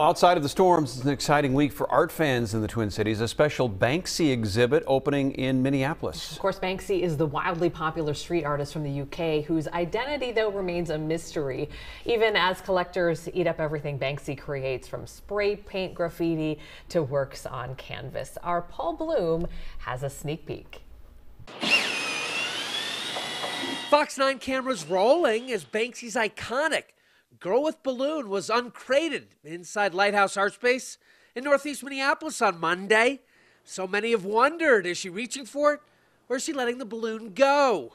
Outside of the storms, it's an exciting week for art fans in the Twin Cities. A special Banksy exhibit opening in Minneapolis. Of course, Banksy is the wildly popular street artist from the UK whose identity, though, remains a mystery. Even as collectors eat up everything Banksy creates, from spray paint graffiti to works on canvas. Our Paul Blume has a sneak peek. Fox 9 cameras rolling as Banksy's iconic Girl with Balloon was uncrated inside Lighthouse Art Space in Northeast Minneapolis on Monday. So many have wondered is she reaching for it or is she letting the balloon go?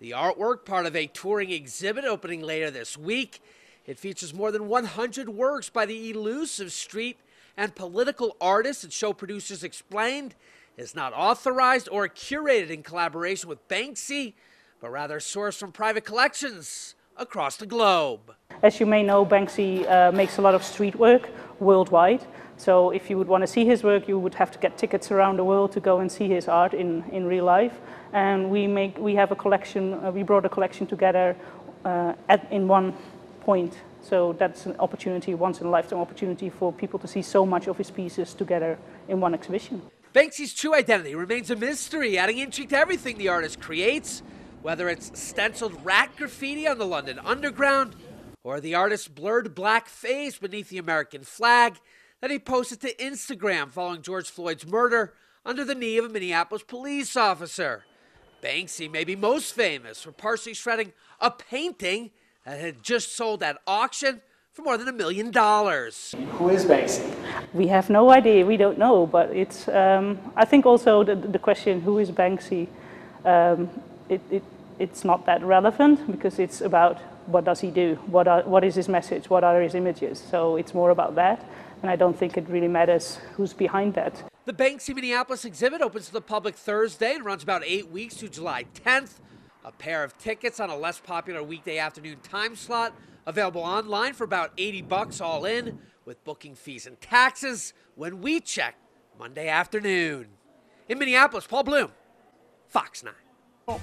The artwork, part of a touring exhibit opening later this week, it features more than 100 works by the elusive street and political artists and show producers explained is not authorized or curated in collaboration with Banksy, but rather sourced from private collections across the globe. As you may know, Banksy uh, makes a lot of street work worldwide. So if you would want to see his work, you would have to get tickets around the world to go and see his art in, in real life. And we, make, we have a collection, uh, we brought a collection together uh, at, in one point. So that's an opportunity, once in a lifetime opportunity for people to see so much of his pieces together in one exhibition. Banksy's true identity remains a mystery, adding intrigue to everything the artist creates. Whether it's stenciled rat graffiti on the London Underground or the artist's blurred black face beneath the American flag that he posted to Instagram following George Floyd's murder under the knee of a Minneapolis police officer. Banksy may be most famous for partially shredding a painting that had just sold at auction for more than a million dollars. Who is Banksy? We have no idea, we don't know, but it's, um, I think also the, the question, who is Banksy, um, it, it, it's not that relevant because it's about what does he do, what, are, what is his message, what are his images. So it's more about that, and I don't think it really matters who's behind that. The Banksy Minneapolis exhibit opens to the public Thursday and runs about eight weeks to July 10th. A pair of tickets on a less popular weekday afternoon time slot available online for about 80 bucks all in with booking fees and taxes when we check Monday afternoon. In Minneapolis, Paul Blume, Fox 9.